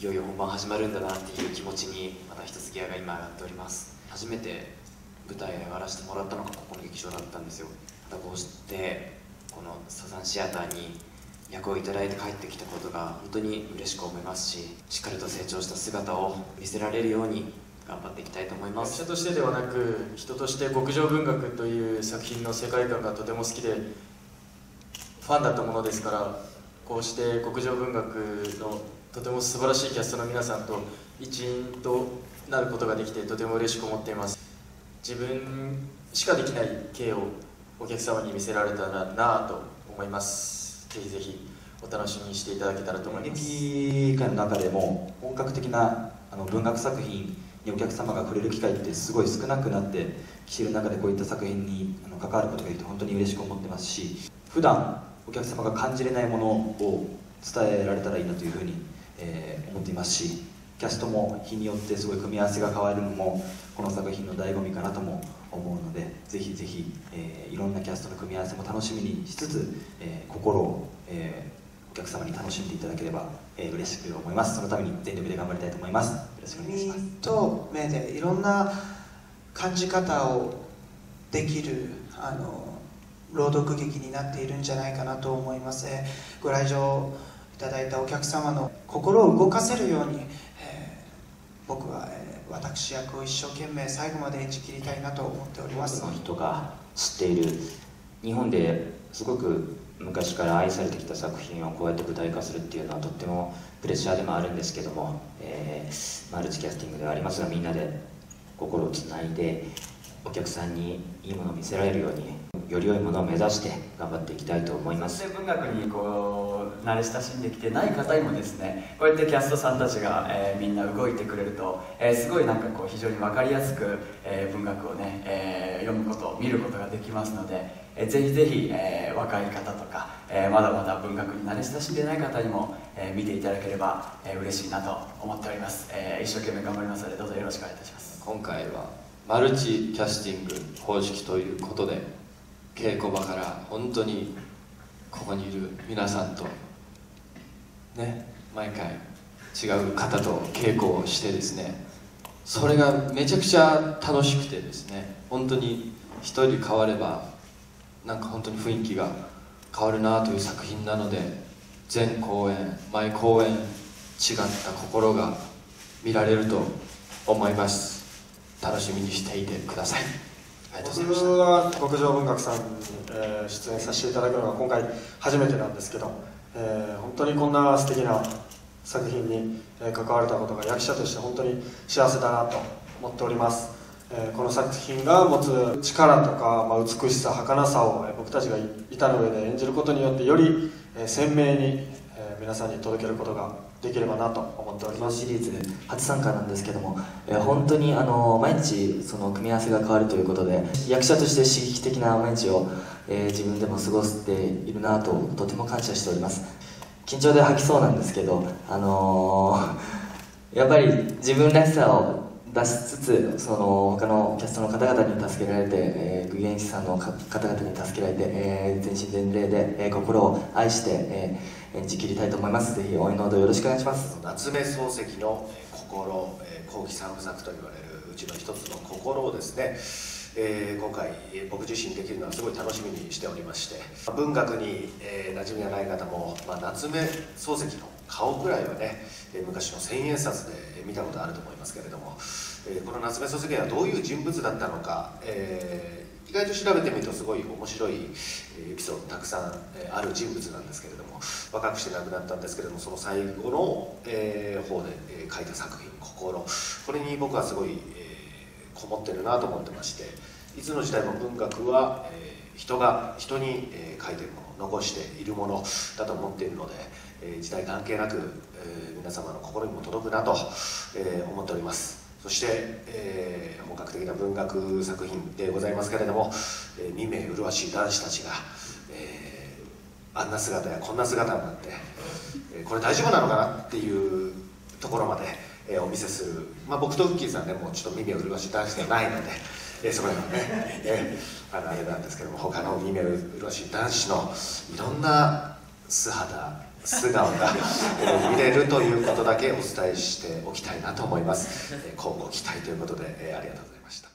いよいよ本番始まるんだなっていう気持ちにまた一つギアが今上がっております。初めて舞台へ上がらせてもらったのがここの劇場だったんですよ。またこうしてこのサザンシアターに役をいただいて帰ってきたことが本当に嬉しく思いますししっかりと成長した姿を見せられるように頑張っていきたいと思います。役者としてではなく人として極上文学という作品の世界観がとても好きでファンだったものですからこうして極上文学のとても素晴らしいキャストの皆さんと一員となることができてとても嬉しく思っています。自分しかできない芸をお客様に見せられたらなと思います。ぜひぜひお楽しみにしていただけたらと思います。劇界の中でも本格的なあの文学作品にお客様が触れる機会ってすごい少なくなってきてる中でこういった作品に関わることができて本当に嬉しく思ってますし普段お客様が感じれないものを伝えられたらいいなというふうに、えー思っていますしキャストも日によってすごい組み合わせが変わるのもこの作品の醍醐味かなとも思うのでぜひぜひ、えーいろんなキャストの組み合わせも楽しみにしつつ、えー心を、えーお客様に楽しんでいただければ、えー嬉しく思います。そのために全力で頑張りたいと思います。耳と目でいろんな感じ方をできるあの朗読劇になっているんじゃないかなと思います。ご来場いただいたお客様の心を動かせるように、えー僕は、えー私役を一生懸命最後まで演じきりたいなと思っております。人が知っている日本ですごく昔から愛されてきた作品をこうやって舞台化するっていうのはとってもプレッシャーでもあるんですけども、えーマルチキャスティングではありますがみんなで心をつないでお客さんにいいものを見せられるようにより良いものを目指して頑張っていきたいと思います。で文学にこう慣れ親しんできてない方にもですねこうやってキャストさんたちが、えーみんな動いてくれると、えーすごいなんかこう非常に分かりやすく、えー文学をね、えー読むこと見ることができますので、えーぜひぜひ、えー若い方とか、えーまだまだ文学に慣れ親しんでない方にも、えー見ていただければ、えー嬉しいなと思っております、えー一生懸命頑張りますのでどうぞよろしくお願いいたします。今回はマルチキャスティング方式ということで稽古場から本当にここにいる皆さんとね毎回違う方と稽古をしてですねそれがめちゃくちゃ楽しくてですね本当に一人変わればなんか本当に雰囲気が変わるなという作品なので全公演毎公演違った心が見られると思います。楽しみにしていてください。僕は極上文学さんに、え出演させていただくのが今回初めてなんですけど、えー本当にこんな素敵な作品に、え関われたことが役者として本当に幸せだなと思っております、えーこの作品が持つ力とか、まあ、美しさ儚さを、え僕たちが板の上で演じることによってより、え鮮明に、え皆さんに届けることができればなと思っております。シリーズ初参加なんですけども、えー本当にあの毎日その組み合わせが変わるということで役者として刺激的な毎日を、えー自分でも過ごしているなととても感謝しております。緊張で吐きそうなんですけどあのーやっぱり自分らしさを出しつつその他のキャストの方々に助けられて、えー、具現師さんの方々に助けられて、えー全身全霊で、えー心を愛して、えー演じ切りたいと思います。ぜひ応援のほどよろしくお願いします。夏目漱石のえー心えー後期三部作と言われるうちの一つの心をですね、えー今回えー僕自身できるのはすごい楽しみにしておりまして文学に、えー馴染みがない方も、まあ、夏目漱石の顔ぐらいはねえ昔の千円札で見たことあると思いますけれども、えこの夏目漱石はどういう人物だったのか、えー意外と調べてみるとすごい面白いエピソードたくさんある人物なんですけれども若くして亡くなったんですけれどもその最後の、え方で、え書いた作品「心」これに僕はすごい、こもってるなと思ってましていつの時代も文学は、えー人が人に、えー書いてるもの残しているものだと思っているので、えー時代関係なく、えー皆様の心にも届くなと、えー思っております。そして、えー本格的な文学作品でございますけれども、えー、2名麗しい男子たちが、えーあんな姿やこんな姿になって、えーこれ大丈夫なのかなっていうところまで、えーお見せする、まあ、僕とウッキーさんねもちょっと耳を麗しい男子ではないので、えー、そこら辺はね、えー、あのあれなんですけども他の見目麗しい男子のいろんな素肌素顔が、えー、見れるということだけお伝えしておきたいなと思います、えー、今後期待ということで、えー、ありがとうございました。